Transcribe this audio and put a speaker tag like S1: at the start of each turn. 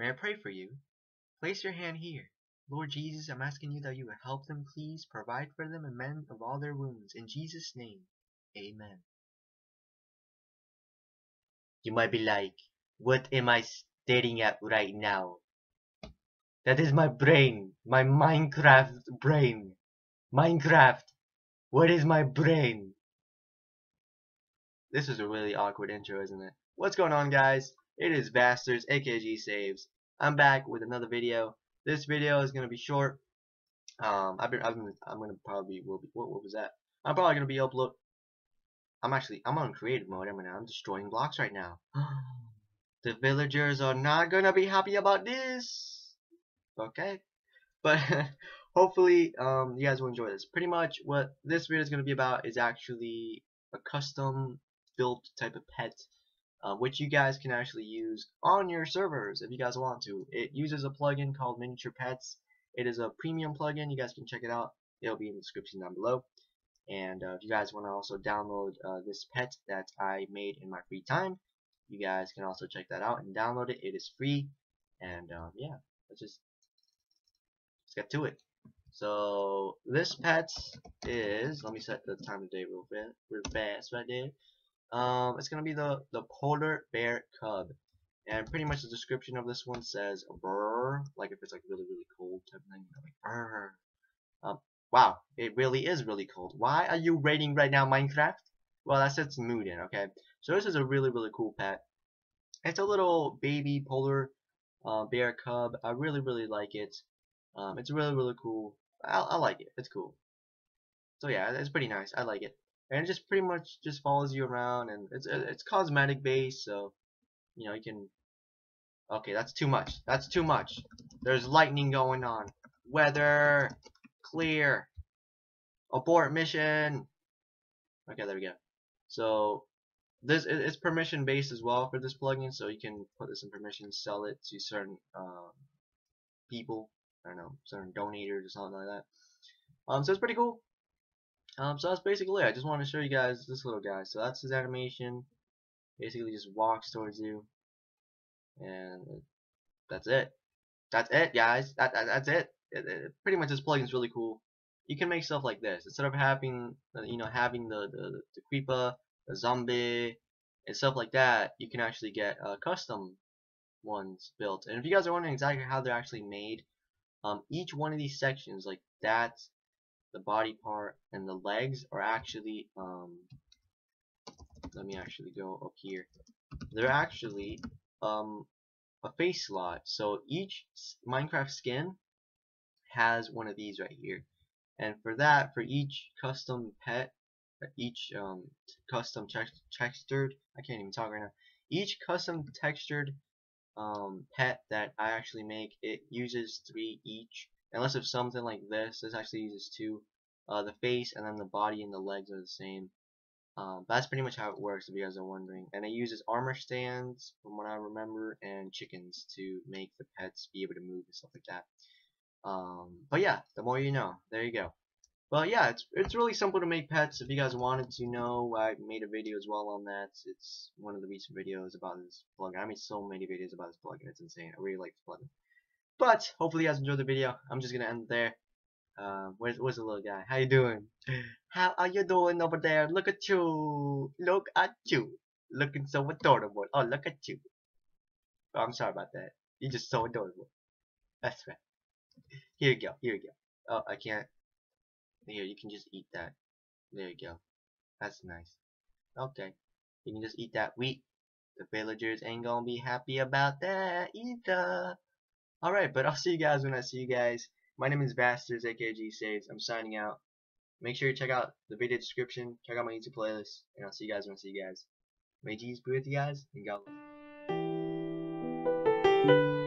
S1: May I pray for you? Place your hand here. Lord Jesus, I'm asking you that you would help them, please. Provide for them and mend of all their wounds. In Jesus' name, amen. You might be like, what am I staring at right now? That is my brain. My Minecraft brain. Minecraft. What is my brain? This is a really awkward intro, isn't it? What's going on, guys? It is Vasterz, AKG Saves. I'm back with another video. This video is gonna be short. Um, I've been, I've been, I'm gonna probably will be. What, what was that? I'm probably gonna be upload. I'm actually, I'm on creative mode. I'm gonna, I'm destroying blocks right now. the villagers are not gonna be happy about this. Okay, but hopefully, um, you guys will enjoy this. Pretty much, what this video is gonna be about is actually a custom built type of pet uh, which you guys can actually use on your servers if you guys want to. It uses a plugin called Miniature Pets. It is a premium plugin. You guys can check it out. It'll be in the description down below. And uh, if you guys want to also download uh, this pet that I made in my free time, you guys can also check that out and download it. It is free. And um, yeah, let's just let's get to it. So this pet is let me set the time of day real fast, real fast right there. Um, it's gonna be the the polar bear cub, and pretty much the description of this one says brr, like if it's like really really cold type thing, you know, like brr. Um, wow, it really is really cold. Why are you raiding right now, Minecraft? Well, that sets the mood in, okay? So this is a really really cool pet. It's a little baby polar uh, bear cub. I really really like it. Um, it's really really cool. I, I like it. It's cool. So yeah, it's pretty nice. I like it and it just pretty much just follows you around and it's it's cosmetic based so you know you can okay that's too much that's too much. There's lightning going on. Weather clear. Abort mission. Okay there we go. So this is permission based as well for this plugin so you can put this in permission sell it to certain um, people. I don't know certain donators or something like that. Um so it's pretty cool um, so that's basically it. I just want to show you guys this little guy. So that's his animation. Basically just walks towards you. And that's it. That's it, guys. That, that That's it. It, it. Pretty much this plugin is really cool. You can make stuff like this. Instead of having, uh, you know, having the, the, the creeper, the zombie, and stuff like that, you can actually get uh, custom ones built. And if you guys are wondering exactly how they're actually made, um, each one of these sections, like that, the body part and the legs are actually um let me actually go up here. They're actually um a face slot so each Minecraft skin has one of these right here. And for that for each custom pet each um custom textured I can't even talk right now. Each custom textured um, pet that I actually make it uses three each unless if something like this this actually uses two uh, the face and then the body and the legs are the same. Um, that's pretty much how it works if you guys are wondering. And it uses armor stands from what I remember and chickens to make the pets be able to move and stuff like that. Um, but yeah the more you know. There you go. Well yeah it's it's really simple to make pets. If you guys wanted to know I made a video as well on that. It's one of the recent videos about this plugin I made so many videos about this plugin it's insane. I really like this plugin but hopefully you guys enjoyed the video. I'm just gonna end there. Uh, where's where's the little guy? How you doing? How are you doing over there? Look at you. Look at you. Looking so adorable. Oh, look at you. Oh, I'm sorry about that. You're just so adorable. That's right. Here you go. Here you go. Oh, I can't. Here, you can just eat that. There you go. That's nice. Okay. You can just eat that wheat. The villagers ain't gonna be happy about that either. Alright, but I'll see you guys when I see you guys. My name is Vasterz, AKG Saves. I'm signing out. Make sure you check out the video description, check out my YouTube playlist, and I'll see you guys when I see you guys. May Jesus be with you guys, and God bless.